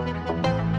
Música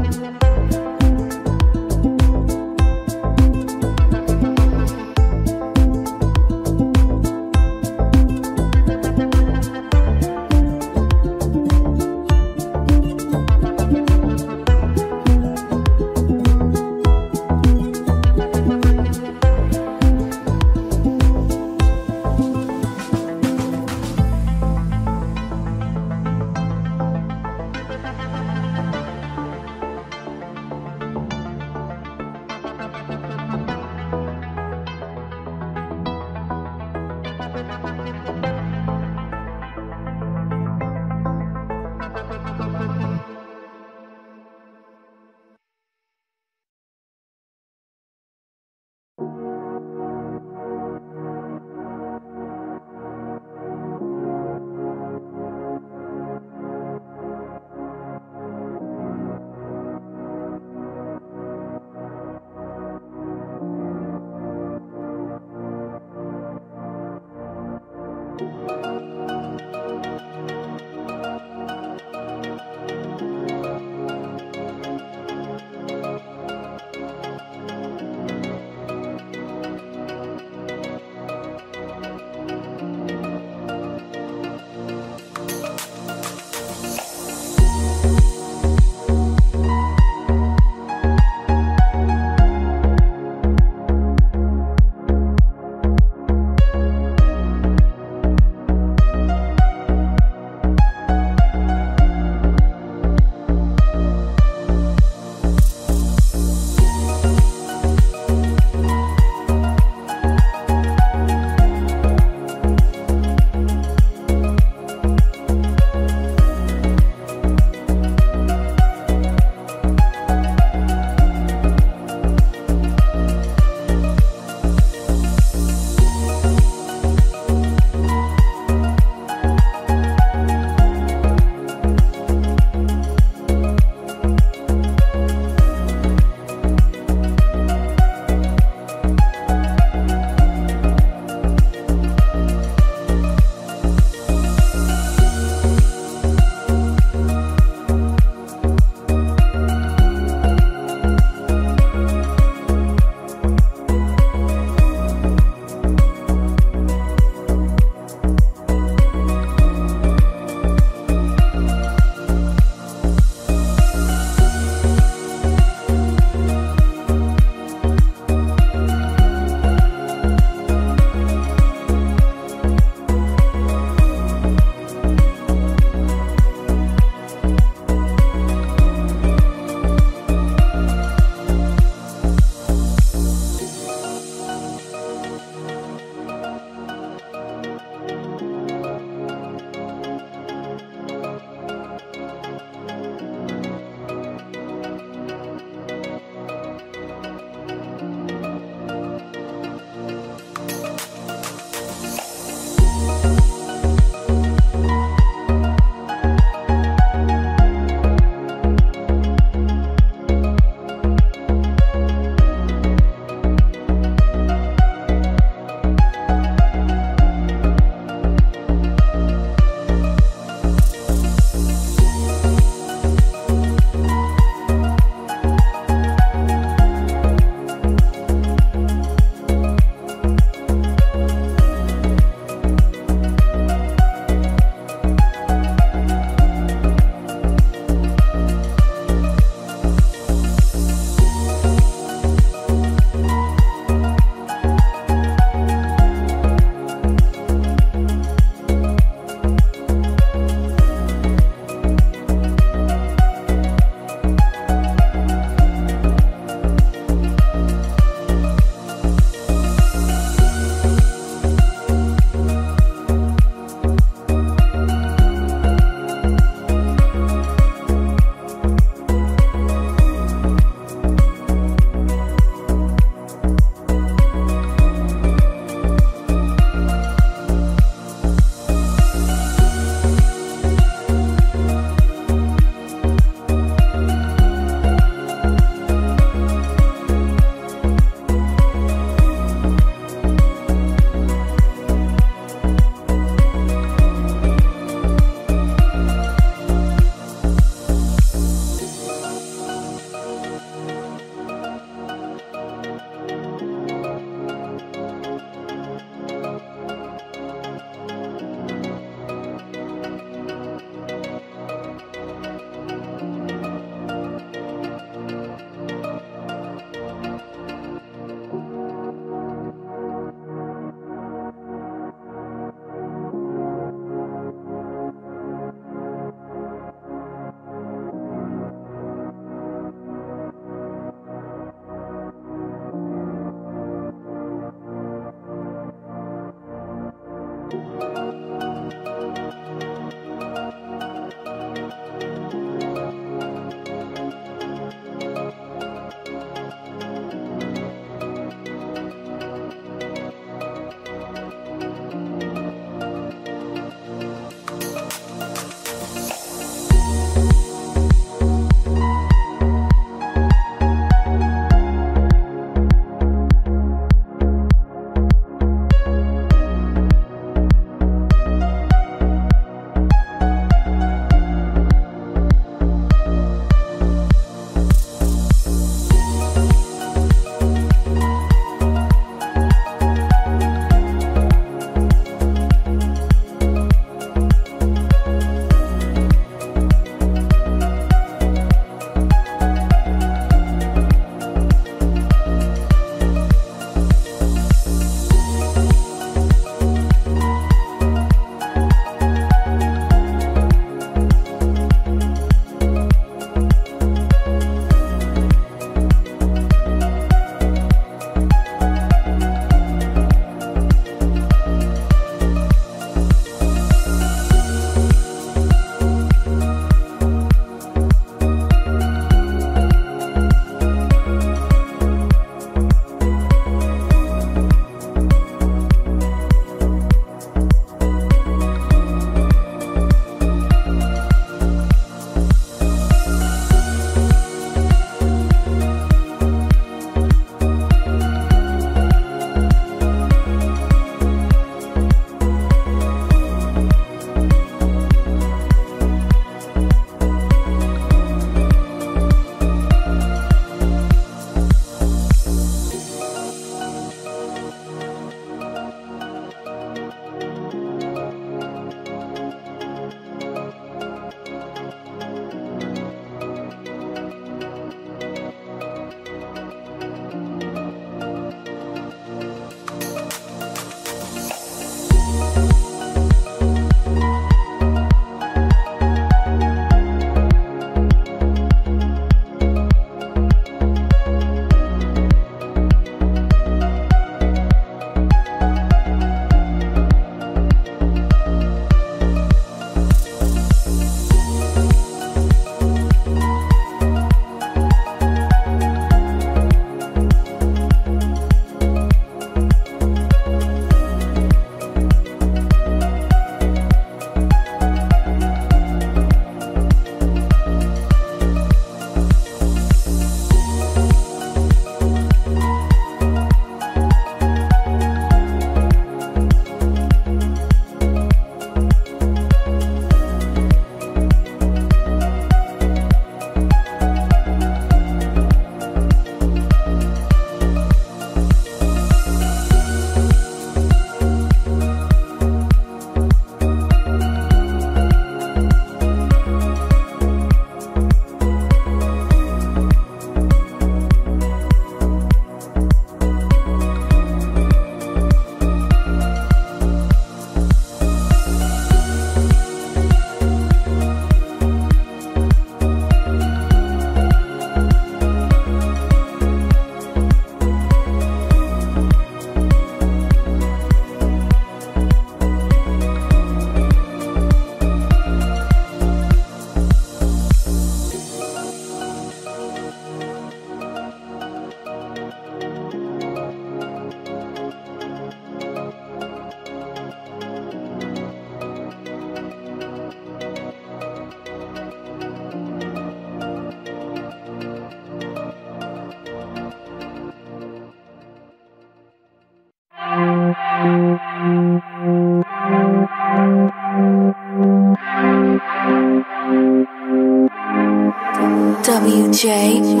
WJ.